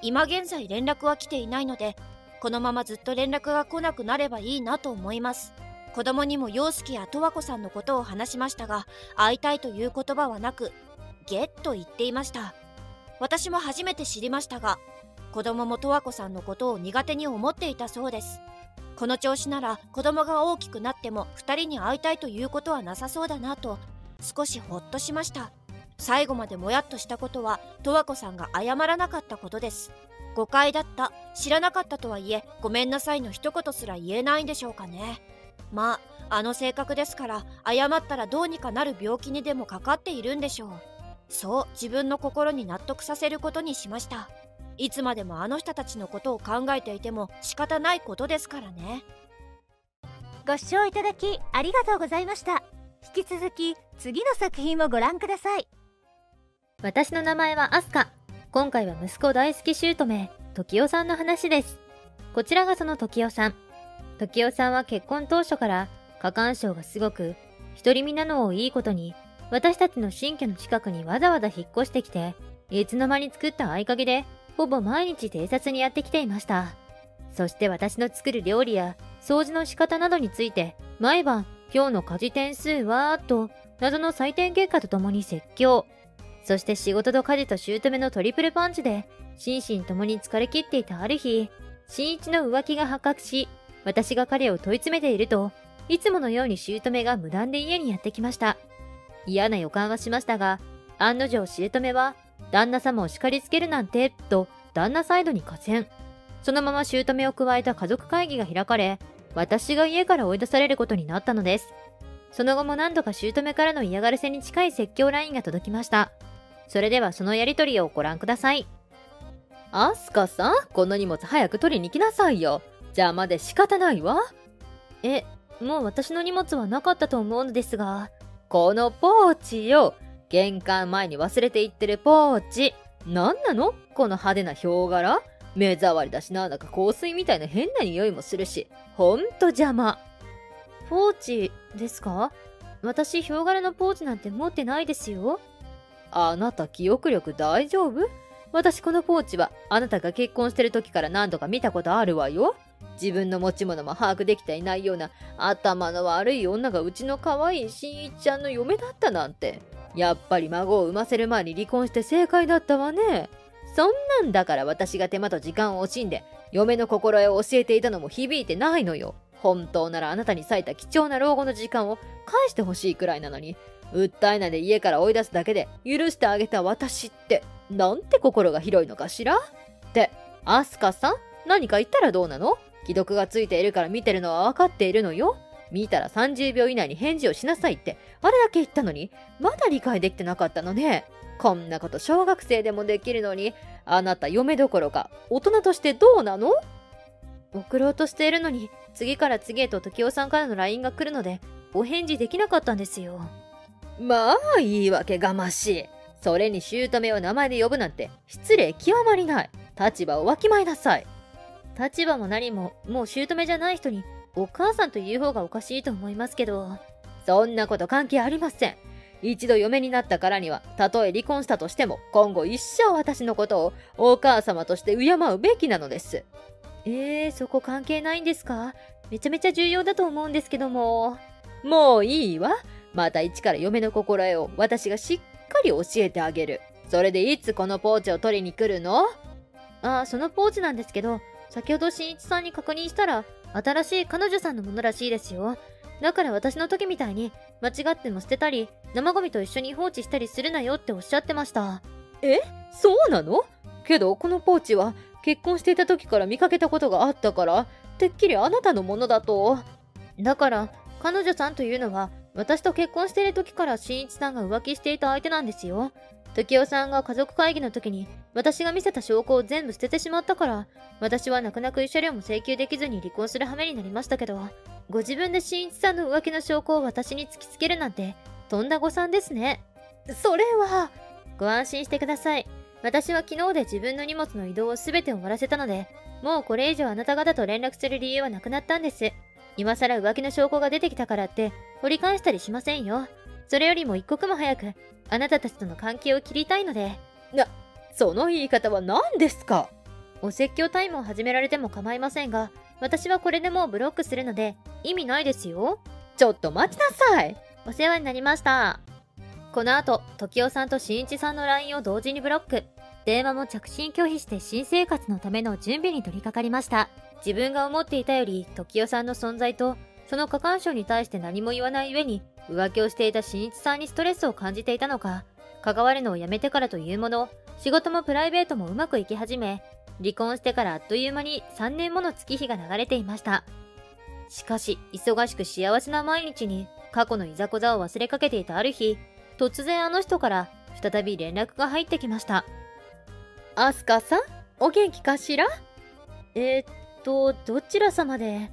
今現在連絡は来ていないのでこのままずっと連絡が来なくなればいいなと思います。子供にも陽介や十和子さんのことを話しましたが会いたいという言葉はなくゲッと言っていました。私も初めて知りましたが子供も十和子さんのことを苦手に思っていたそうです。この調子なら子供が大きくなっても2人に会いたいということはなさそうだなと少しほっとしました。最後までもやっとしたことは十和子さんが謝らなかったことです。誤解だった。知らなかったとはいえごめんなさいの一言すら言えないんでしょうかね。まああの性格ですから謝ったらどうにかなる病気にでもかかっているんでしょう。そう自分の心に納得させることにしました。いつまでもあの人たちのことを考えていても仕方ないことですからね。ご視聴いただきありがとうございました。引き続き次の作品をご覧ください。私の名前はアスカ。今回は息子大好き姑時代さんの話です。こちらがその時代さん時代さんは結婚当初から過干渉がすごく独り身なのをいいことに私たちの新居の近くにわざわざ引っ越してきて、いつの間に作った合鍵で、ほぼ毎日偵察にやってきていました。そして私の作る料理や掃除の仕方などについて、毎晩、今日の家事点数は、と、謎の採点結果とともに説教。そして仕事と家事と姑のトリプルパンチで、心身ともに疲れ切っていたある日、新一の浮気が発覚し、私が彼を問い詰めていると、いつものように姑が無断で家にやってきました。嫌な予感はしましたが、案の定姑は、旦那様を叱りつけるなんて、と旦那サイドに加戦。そのまま姑を加えた家族会議が開かれ、私が家から追い出されることになったのです。その後も何度か姑からの嫌がらせに近い説教ラインが届きました。それではそのやりとりをご覧ください。アスカさん、この荷物早く取りに来なさいよ。邪魔で仕方ないわ。え、もう私の荷物はなかったと思うのですが。このポーチよ。玄関前に忘れていってるポーチ。なんなの？この派手なヒョウ柄目障りだしなんだか香水みたいな変な匂いもするし、ほんと邪魔。ポーチですか？私、ヒョウ柄のポーチなんて持ってないですよ。あなた記憶力大丈夫？私このポーチはあなたが結婚してる時から何度か見たことあるわよ。自分の持ち物も把握できていないような頭の悪い女がうちの可愛いしんいちゃんの嫁だったなんてやっぱり孫を産ませる前に離婚して正解だったわね。そんなんだから私が手間と時間を惜しんで、嫁の心得を教えていたのも響いてないのよ。本当ならあなたに割いた貴重な老後の時間を返してほしいくらいなのに、訴えないで家から追い出すだけで許してあげた私って、なんて心が広いのかしら？って、アスカさん何か言ったらどうなの？既読がついているから見てるのは分かっているのよ。見たら30秒以内に返事をしなさいって、あれだけ言ったのに、まだ理解できてなかったのね。こんなこと小学生でもできるのに、あなた嫁どころか、大人としてどうなの？送ろうとしているのに、次から次へと時雄さんからの LINE が来るので、お返事できなかったんですよ。まあ、言い訳がましい。それに姑を名前で呼ぶなんて、失礼極まりない。立場をわきまえなさい。立場も何も、もう姑じゃない人に、お母さんと言う方がおかしいと思いますけど、そんなこと関係ありません。一度嫁になったからには、たとえ離婚したとしても、今後一生私のことをお母様として敬うべきなのです。えー、そこ関係ないんですか？めちゃめちゃ重要だと思うんですけども。もういいわ。また一から嫁の心得を私がしっかり教えてあげる。それでいつこのポーチを取りに来るの？あ、そのポーチなんですけど、先ほど新一さんに確認したら、新しい彼女さんのものらしいですよ。だから私の時みたいに、間違っても捨てたり、生ゴミと一緒に放置したりするなよっておっしゃってました。え？そうなの？けど、このポーチは、結婚していた時から見かけたことがあったから、てっきりあなたのものだと。だから、彼女さんというのは、私と結婚している時から新一さんが浮気していた相手なんですよ。時代さんが家族会議の時に私が見せた証拠を全部捨ててしまったから私は泣く泣く慰謝料も請求できずに離婚する羽目になりましたけどご自分で新一さんの浮気の証拠を私に突きつけるなんてとんだ誤算ですね。それはご安心してください。私は昨日で自分の荷物の移動を全て終わらせたのでもうこれ以上あなた方と連絡する理由はなくなったんです。今更浮気の証拠が出てきたからって掘り返したりしませんよそれよりも一刻も早く、あなたたちとの関係を切りたいので。な、その言い方は何ですか？お説教タイムを始められても構いませんが、私はこれでもうブロックするので、意味ないですよ。ちょっと待ちなさいお世話になりました。この後、時代さんと新一さんの LINE を同時にブロック。電話も着信拒否して新生活のための準備に取り掛かりました。自分が思っていたより、時代さんの存在と、その過干渉に対して何も言わない上に、浮気をしていた新一さんにストレスを感じていたのか、関わるのをやめてからというもの、仕事もプライベートもうまくいき始め、離婚してからあっという間に3年もの月日が流れていました。しかし、忙しく幸せな毎日に、過去のいざこざを忘れかけていたある日、突然あの人から再び連絡が入ってきました。アスカさん？お元気かしら？えー、っと、どちら様で？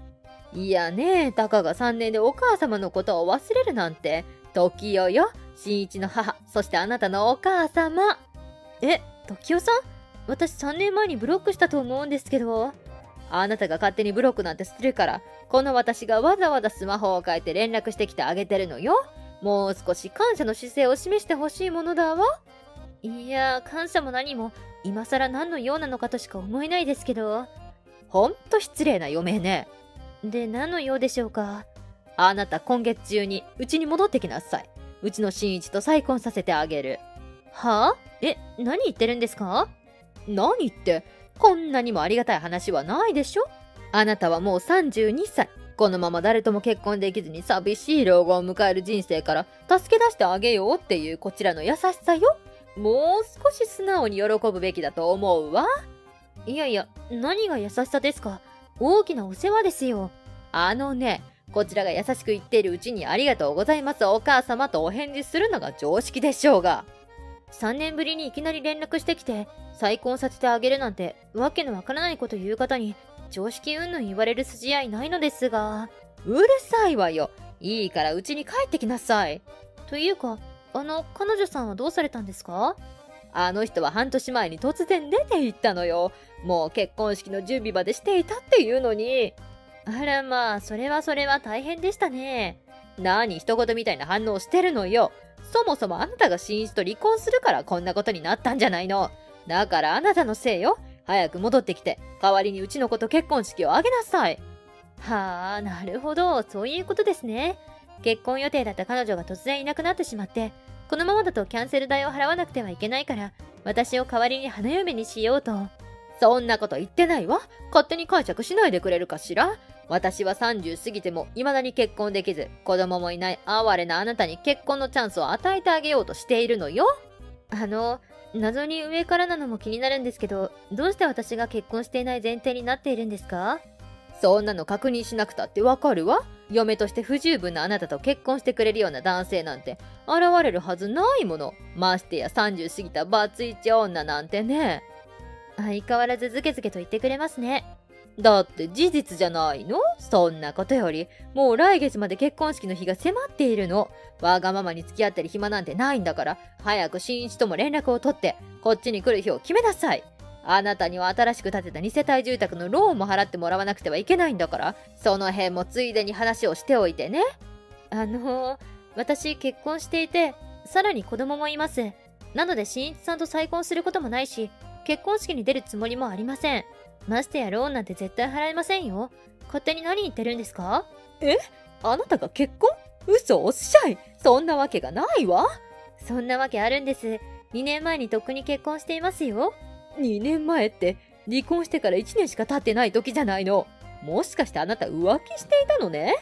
いやねたかが3年でお母様のことを忘れるなんて、時代よ、新一の母、そしてあなたのお母様。え、時代さん？私3年前にブロックしたと思うんですけど。あなたが勝手にブロックなんてするから、この私がわざわざスマホを変えて連絡してきてあげてるのよ。もう少し感謝の姿勢を示してほしいものだわ。いや、感謝も何も、今更何の用なのかとしか思えないですけど。ほんと失礼な嫁ね。で、何の用でしょうか？あなた今月中にうちに戻ってきなさい。うちの新一と再婚させてあげる。はあ？え、何言ってるんですか？何って、こんなにもありがたい話はないでしょ？あなたはもう32歳。このまま誰とも結婚できずに寂しい老後を迎える人生から助け出してあげようっていうこちらの優しさよ。もう少し素直に喜ぶべきだと思うわ。いやいや、何が優しさですか？大きなお世話ですよ。あのね、こちらが優しく言っているうちにありがとうございますお母様とお返事するのが常識でしょうが。3年ぶりにいきなり連絡してきて、再婚させてあげるなんて、わけのわからないこと言う方に、常識云々言われる筋合いないのですが。うるさいわよ。いいからうちに帰ってきなさい。というか、あの、彼女さんはどうされたんですか？あの人は半年前に突然出て行ったのよ。もう結婚式の準備までしていたっていうのに。あらまあ、それはそれは大変でしたね。何一言みたいな反応してるのよ。そもそもあなたが新一と離婚するからこんなことになったんじゃないの。だからあなたのせいよ。早く戻ってきて、代わりにうちの子と結婚式を挙げなさい。はあ、なるほど。そういうことですね。結婚予定だった彼女が突然いなくなってしまって、このままだとキャンセル代を払わなくてはいけないから、私を代わりに花嫁にしようと。そんなこと言ってないわ。勝手に解釈しないでくれるかしら。私は30過ぎても未だに結婚できず、子供もいない哀れなあなたに結婚のチャンスを与えてあげようとしているのよ。あの、謎に上からなのも気になるんですけど、どうして私が結婚していない前提になっているんですか？そんなの確認しなくたってわかるわ。嫁として不十分なあなたと結婚してくれるような男性なんて現れるはずないもの。ましてや30過ぎたバツイチ女なんてね。相変わらずズケズケと言ってくれますね。だって事実じゃないの？そんなことより、もう来月まで結婚式の日が迫っているの。わがままに付き合ってる暇なんてないんだから、早く新一とも連絡を取って、こっちに来る日を決めなさい。あなたには新しく建てた2世帯住宅のローンも払ってもらわなくてはいけないんだから、その辺もついでに話をしておいてね。あのー、私結婚していて、さらに子供もいます。なので新一さんと再婚することもないし、結婚式に出るつもりもありません。ましてやローンなんて絶対払えませんよ。勝手に何言ってるんですか？え？あなたが結婚？嘘？おっしゃいそんなわけがないわそんなわけあるんです。2年前にとっくに結婚していますよ。2年前って離婚してから1年しか経ってない時じゃないの。もしかしてあなた浮気していたのね？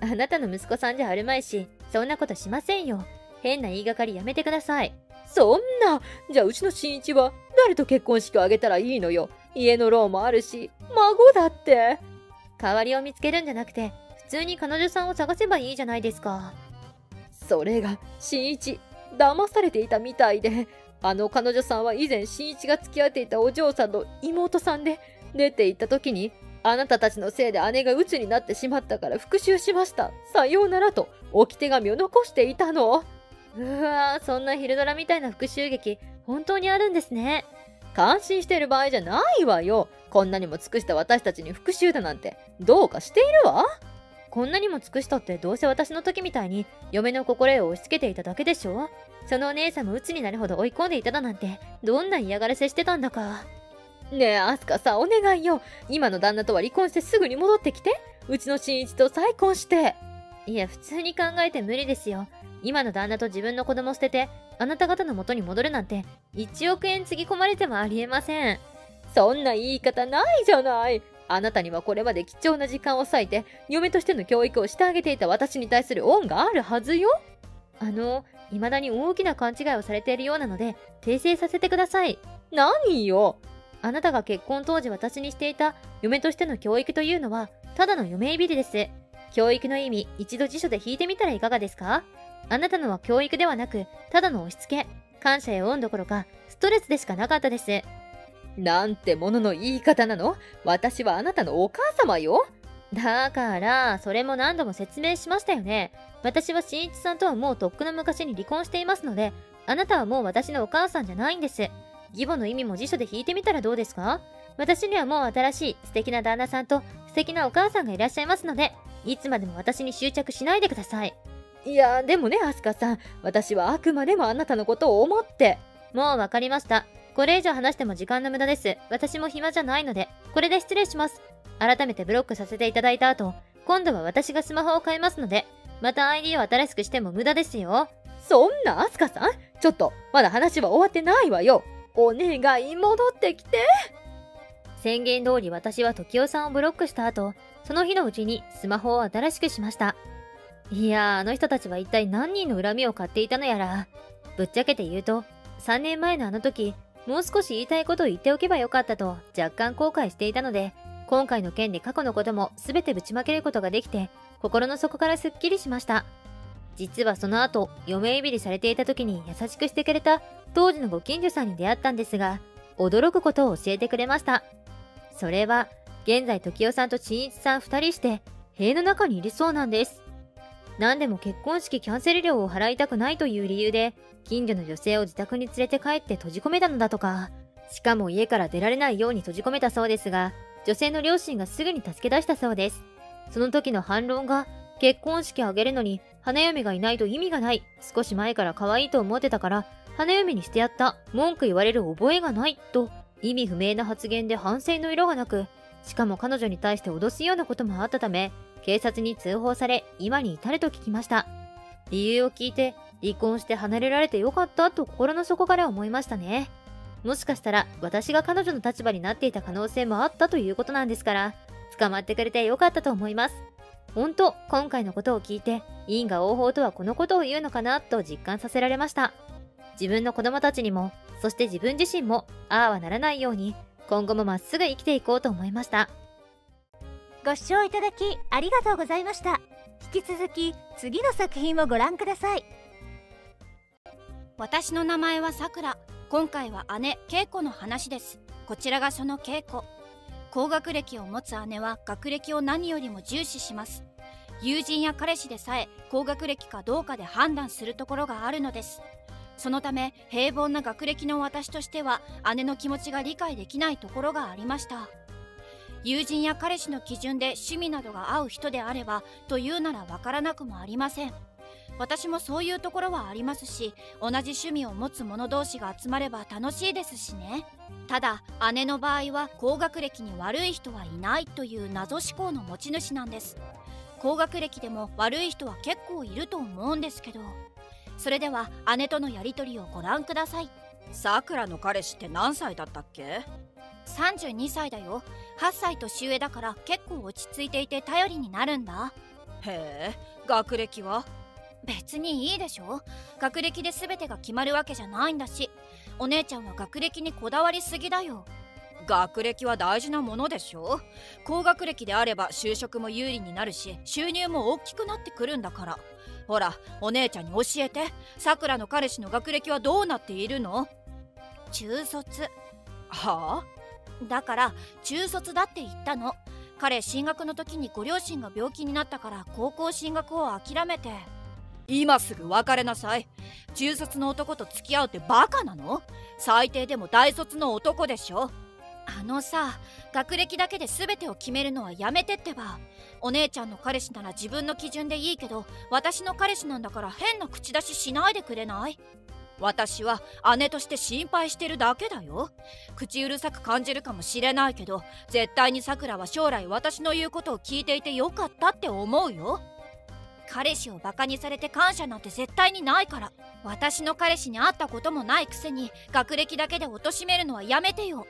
あなたの息子さんじゃあるまいし、そんなことしませんよ。変な言いがかりやめてください。そんな、じゃあうちの新一は誰と結婚式を挙げたらいいのよ？家のローンもあるし、孫だって。代わりを見つけるんじゃなくて、普通に彼女さんを探せばいいじゃないですか。それが、新一、騙されていたみたいで、あの彼女さんは以前新一が付き合っていたお嬢さんの妹さんで、出て行った時に、あなたたちのせいで姉が鬱になってしまったから復讐しました。さようならと置き手紙を残していたの。うわー、そんな昼ドラみたいな復讐劇、本当にあるんですね。感心してる場合じゃないわよ。こんなにも尽くした私たちに復讐だなんて、どうかしているわ。こんなにも尽くしたってどうせ私の時みたいに嫁の心得を押し付けていただけでしょ？そのお姉さんも鬱になるほど追い込んでいただなんて、どんな嫌がらせしてたんだか。ねえ、アスカさんお願いよ。今の旦那とは離婚してすぐに戻ってきて。うちの新一と再婚して。いや、普通に考えて無理ですよ。今の旦那と自分の子供捨てて、あなた方の元に戻るなんて、1億円つぎ込まれてもありえません。そんな言い方ないじゃない。あなたにはこれまで貴重な時間を割いて、嫁としての教育をしてあげていた私に対する恩があるはずよ。あの、未だに大きな勘違いをされているようなので、訂正させてください。何よあなたが結婚当時私にしていた嫁としての教育というのは、ただの嫁いびりです。教育の意味、一度辞書で引いてみたらいかがですか？あなたのは教育ではなく、ただの押し付け。感謝や恩どころか、ストレスでしかなかったです。なんてものの言い方なの？私はあなたのお母様よ。だから、それも何度も説明しましたよね。私は新一さんとはもうとっくの昔に離婚していますので、あなたはもう私のお母さんじゃないんです。義母の意味も辞書で引いてみたらどうですか？私にはもう新しい素敵な旦那さんと素敵なお母さんがいらっしゃいますので、いつまでも私に執着しないでください。いや、でもね、アスカさん。私はあくまでもあなたのことを思って。もうわかりました。これ以上話しても時間の無駄です。私も暇じゃないので、これで失礼します。改めてブロックさせていただいた後、今度は私がスマホを変えますので、また ID を新しくしても無駄ですよ。そんなアスカさん？ちょっと、まだ話は終わってないわよ。お願い、戻ってきて。宣言通り私は時代さんをブロックした後、その日のうちにスマホを新しくしました。いやあの人たちは一体何人の恨みを買っていたのやら。ぶっちゃけて言うと、3年前のあの時、もう少し言いたいことを言っておけばよかったと若干後悔していたので、今回の件で過去のことも全てぶちまけることができて、心の底からすっきりしました。実はその後、嫁いびりされていた時に優しくしてくれた当時のご近所さんに出会ったんですが、驚くことを教えてくれました。それは、現在時代さんと新一さん二人して、塀の中にいるそうなんです。何でも結婚式キャンセル料を払いたくないという理由で、近所の女性を自宅に連れて帰って閉じ込めたのだとか。しかも家から出られないように閉じ込めたそうですが、女性の両親がすぐに助け出したそうです。その時の反論が、結婚式あげるのに花嫁がいないと意味がない。少し前から可愛いと思ってたから、花嫁にしてやった。文句言われる覚えがない。と、意味不明な発言で反省の色がなく、しかも彼女に対して脅すようなこともあったため、警察に通報され、今に至ると聞きました。理由を聞いて、離婚して離れられてよかったと心の底から思いましたね。もしかしたら私が彼女の立場になっていた可能性もあったということなんですから、捕まってくれてよかったと思います。本当、今回のことを聞いて、因果応報とはこのことを言うのかなと実感させられました。自分の子供たちにも、そして自分自身も、ああはならないように、今後もまっすぐ生きていこうと思いました。ご視聴いただきありがとうございました。引き続き次の作品をご覧ください。私の名前はさくら。今回は姉恵子の話ですこちらがその恵子高学歴を持つ姉は学歴を何よりも重視します友人や彼氏でさえ高学歴かどうかで判断するところがあるのですそのため平凡な学歴の私としては姉の気持ちが理解できないところがありました友人や彼氏の基準で趣味などが合う人であればというならわからなくもありません。私もそういうところはありますし同じ趣味を持つ者同士が集まれば楽しいですしね。ただ姉の場合は高学歴に悪い人はいないという謎思考の持ち主なんです。高学歴でも悪い人は結構いると思うんですけど。それでは姉とのやり取りをご覧ください。さくらの彼氏って何歳だったっけ？32歳だよ。8歳年上だから結構落ち着いていて頼りになるんだ。へえ学歴は？別にいいでしょ。学歴で全てが決まるわけじゃないんだし。お姉ちゃんは学歴にこだわりすぎだよ。学歴は大事なものでしょ？高学歴であれば就職も有利になるし収入も大きくなってくるんだから。ほらお姉ちゃんに教えて。さくらの彼氏の学歴はどうなっているの？中卒。はあ？だから中卒だって言ったの。彼進学の時にご両親が病気になったから高校進学を諦めて。今すぐ別れなさい。中卒の男と付き合うってバカなの？最低でも大卒の男でしょ。あのさ学歴だけで全てを決めるのはやめてってば。お姉ちゃんの彼氏なら自分の基準でいいけど私の彼氏なんだから変な口出ししないでくれない？私は姉として心配してるだけだよ。口うるさく感じるかもしれないけど絶対にさくらは将来私の言うことを聞いていてよかったって思うよ。彼氏をバカにされて感謝なんて絶対にないから。私の彼氏に会ったこともないくせに学歴だけで貶めるのはやめてよ。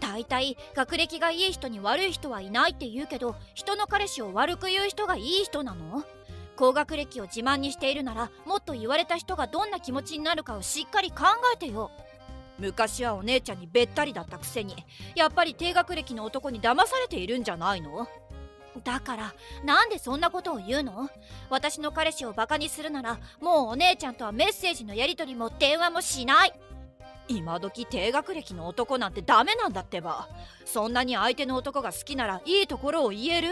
大体学歴がいい人に悪い人はいないって言うけど人の彼氏を悪く言う人がいい人なの。高学歴を自慢にしているならもっと言われた人がどんな気持ちになるかをしっかり考えてよ。昔はお姉ちゃんにべったりだったくせにやっぱり低学歴の男に騙されているんじゃないの？だからなんでそんなことを言うの？私の彼氏をバカにするならもうお姉ちゃんとはメッセージのやり取りも電話もしない。今時低学歴の男なんてダメなんだってば。そんなに相手の男が好きならいいところを言える？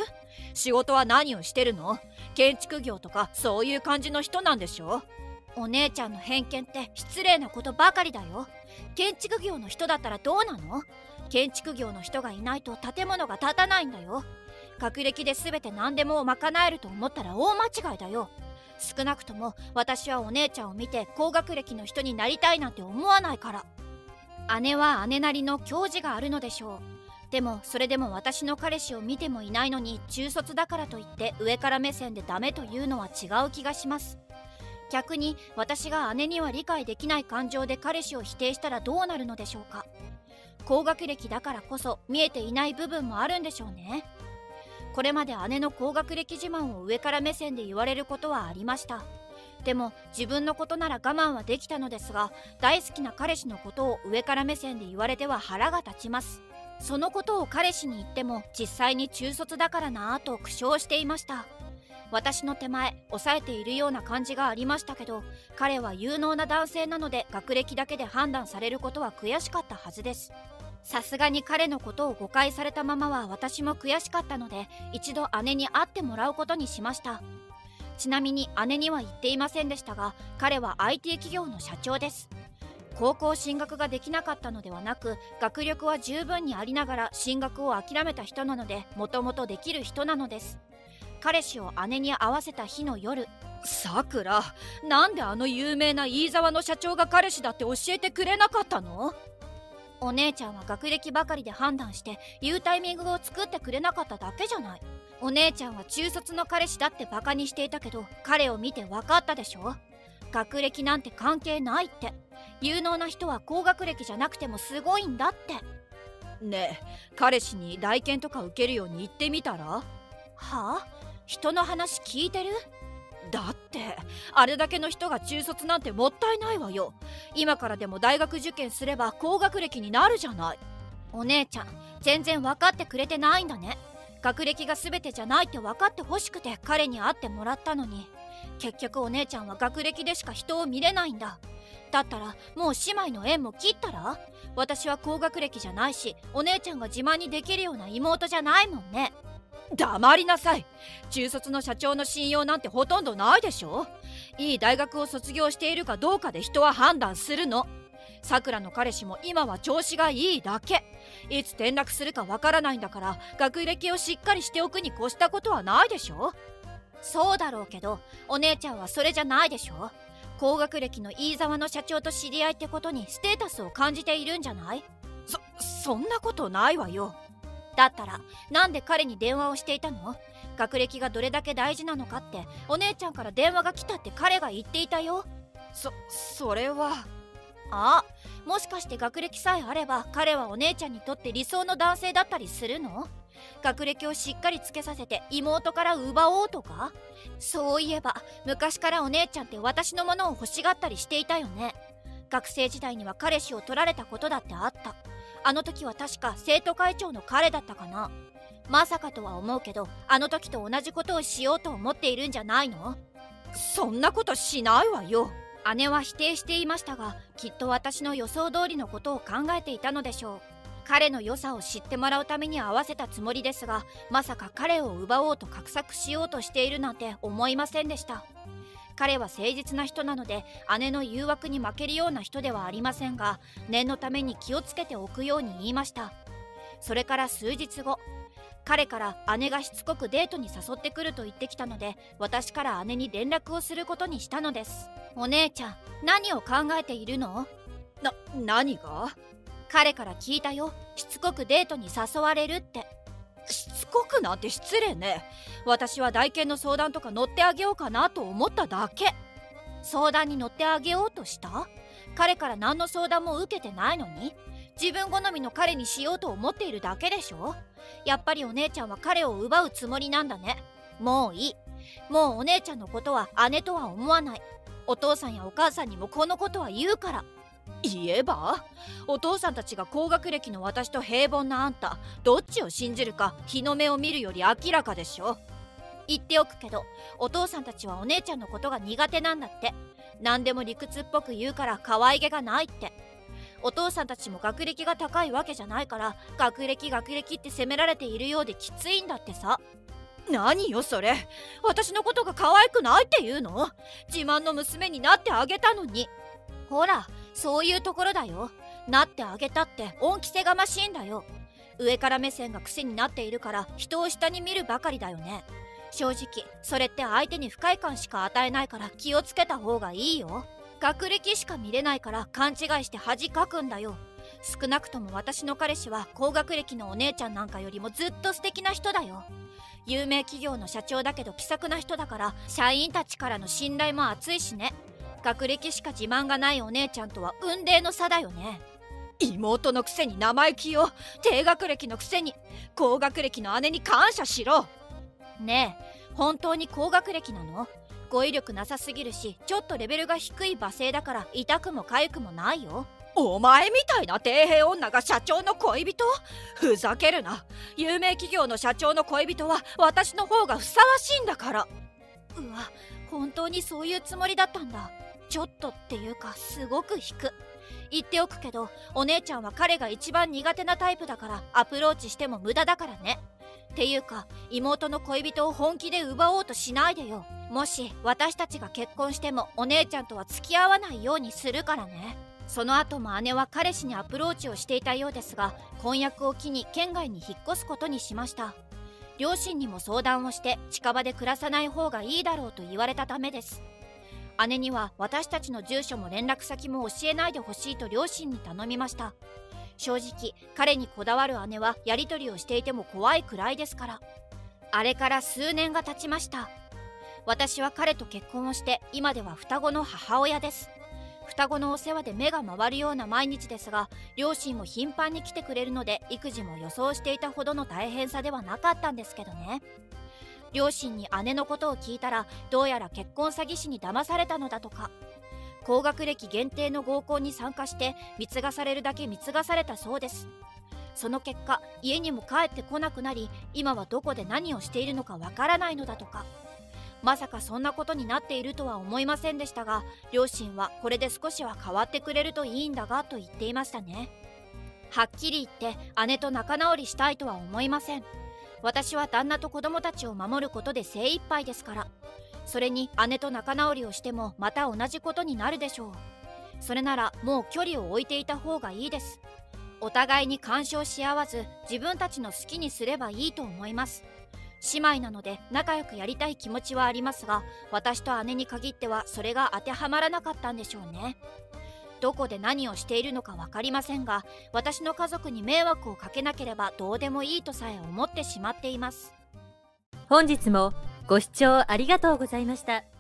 仕事は何をしてるの？建築業とかそういう感じの人なんでしょ？お姉ちゃんの偏見って失礼なことばかりだよ。建築業の人だったらどうなの？建築業の人がいないと建物が建たないんだよ。学歴で全て何でも賄えると思ったら大間違いだよ。少なくとも私はお姉ちゃんを見て高学歴の人になりたいなんて思わないから。姉は姉なりの教授があるのでしょう。でもそれでも私の彼氏を見てもいないのに中卒だからといって上から目線でダメというのは違う気がします。逆に私が姉には理解できない感情で彼氏を否定したらどうなるのでしょうか。高学歴だからこそ見えていない部分もあるんでしょうね。これまで姉の高学歴自慢を上から目線で言われることはありました。でも自分のことなら我慢はできたのですが大好きな彼氏のことを上から目線で言われては腹が立ちます。そのことを彼氏に言っても実際に中卒だからなぁと苦笑していました。私の手前抑えているような感じがありましたけど彼は有能な男性なので学歴だけで判断されることは悔しかったはずです。さすがに彼のことを誤解されたままは私も悔しかったので一度姉に会ってもらうことにしました。ちなみに姉には言っていませんでしたが彼は IT 企業の社長です。高校進学ができなかったのではなく学力は十分にありながら進学を諦めた人なのでもともとできる人なのです。彼氏を姉に会わせた日の夜さくらなんであの有名な飯沢の社長が彼氏だって教えてくれなかったの？お姉ちゃんは学歴ばかりで判断して言うタイミングを作ってくれなかっただけじゃない。お姉ちゃんは中卒の彼氏だってバカにしていたけど彼を見て分かったでしょ。学歴なんて関係ないって。有能な人は高学歴じゃなくてもすごいんだって。ねえ彼氏に来県とか受けるように言ってみたら？はあ？人の話聞いてる？だってあれだけの人が中卒なんてもったいないわよ。今からでも大学受験すれば高学歴になるじゃない。お姉ちゃん全然分かってくれてないんだね。学歴が全てじゃないって分かってほしくて彼に会ってもらったのに。結局お姉ちゃんは学歴でしか人を見れないんだ。だったらもう姉妹の縁も切ったら？私は高学歴じゃないしお姉ちゃんが自慢にできるような妹じゃないもんね。黙りなさい。中卒の社長の信用なんてほとんどないでしょいい大学を卒業しているかどうかで人は判断するの。さくらの彼氏も今は調子がいいだけ。いつ転落するかわからないんだから学歴をしっかりしておくに越したことはないでしょそうだろうけどお姉ちゃんはそれじゃないでしょ高学歴の飯沢の社長と知り合いってことにステータスを感じているんじゃない？そそんなことないわよ。だったらなんで彼に電話をしていたの？学歴がどれだけ大事なのかってお姉ちゃんから電話が来たって彼が言っていたよ。そそれは。あもしかして学歴さえあれば彼はお姉ちゃんにとって理想の男性だったりするの？学歴をしっかりつけさせて妹から奪おうとか？そういえば昔からお姉ちゃんって私のものを欲しがったりしていたよね。学生時代には彼氏を取られたことだってあったあの時は確か生徒会長の彼だったかな。まさかとは思うけどあの時と同じことをしようと思っているんじゃないの？そんなことしないわよ。姉は否定していましたがきっと私の予想通りのことを考えていたのでしょう。彼の良さを知ってもらうために合わせたつもりですがまさか彼を奪おうと画策しようとしているなんて思いませんでした彼は誠実な人なので姉の誘惑に負けるような人ではありませんが念のために気をつけておくように言いました。それから数日後彼から姉がしつこくデートに誘ってくると言ってきたので私から姉に連絡をすることにしたのです。お姉ちゃん何を考えているの？な何が？彼から聞いたよ。しつこくデートに誘われるってしつこくなんて失礼ね。私は代見の相談とか乗ってあげようかなと思っただけ。相談に乗ってあげようとした？彼から何の相談も受けてないのに。自分好みの彼にしようと思っているだけでしょ？やっぱりお姉ちゃんは彼を奪うつもりなんだね。もういい。もうお姉ちゃんのことは姉とは思わない。お父さんやお母さんにもこのことは言うから。言えばお父さんたちが高学歴の私と平凡なあんたどっちを信じるか日の目を見るより明らかでしょ言っておくけどお父さんたちはお姉ちゃんのことが苦手なんだって。何でも理屈っぽく言うから可愛げがないって。お父さんたちも学歴が高いわけじゃないから学歴学歴って責められているようできついんだってさ。何よそれ。私のことが可愛くないって言うの？自慢の娘になってあげたのに。ほらそういうところだよ。なってあげたって恩着せがましいんだよ。上から目線が癖になっているから人を下に見るばかりだよね。正直それって相手に不快感しか与えないから気をつけた方がいいよ。学歴しか見れないから勘違いして恥かくんだよ。少なくとも私の彼氏は高学歴のお姉ちゃんなんかよりもずっと素敵な人だよ。有名企業の社長だけど気さくな人だから社員たちからの信頼も厚いしね。学歴しか自慢がないお姉ちゃんとは雲泥の差だよね。妹のくせに生意気よ低学歴のくせに。高学歴の姉に感謝しろ。ねえ本当に高学歴なの？語彙力なさすぎるしちょっとレベルが低い罵声だから痛くも痒くもないよ。お前みたいな底辺女が社長の恋人？ふざけるな。有名企業の社長の恋人は私の方がふさわしいんだから。うわ本当にそういうつもりだったんだ。ちょっとっていうかすごく引く。言っておくけどお姉ちゃんは彼が一番苦手なタイプだからアプローチしても無駄だからね。っていうか妹の恋人を本気で奪おうとしないでよ。もし私たちが結婚してもお姉ちゃんとは付き合わないようにするからね。その後も姉は彼氏にアプローチをしていたようですが婚約を機に県外に引っ越すことにしました。両親にも相談をして近場で暮らさない方がいいだろうと言われたためです。姉には私たちの住所も連絡先も教えないでほしいと両親に頼みました。正直彼にこだわる姉はやり取りをしていても怖いくらいですから。あれから数年が経ちました。私は彼と結婚をして今では双子の母親です。双子のお世話で目が回るような毎日ですが両親も頻繁に来てくれるので育児も予想していたほどの大変さではなかったんですけどね。両親に姉のことを聞いたらどうやら結婚詐欺師に騙されたのだとか。高学歴限定の合コンに参加して貢がされるだけ貢がされたそうです。その結果家にも帰ってこなくなり今はどこで何をしているのかわからないのだとか。まさかそんなことになっているとは思いませんでしたが両親はこれで少しは変わってくれるといいんだがと言っていましたね。はっきり言って姉と仲直りしたいとは思いません。私は旦那と子供たちを守ることで精一杯ですから。それに姉と仲直りをしてもまた同じことになるでしょう。それならもう距離を置いていた方がいいです。お互いに干渉し合わず自分たちの好きにすればいいと思います。姉妹なので仲良くやりたい気持ちはありますが私と姉に限ってはそれが当てはまらなかったんでしょうね。どこで何をしているのか分かりませんが私の家族に迷惑をかけなければどうでもいいとさえ思ってしまっています。本日もご視聴ありがとうございました。